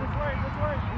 This way, this way.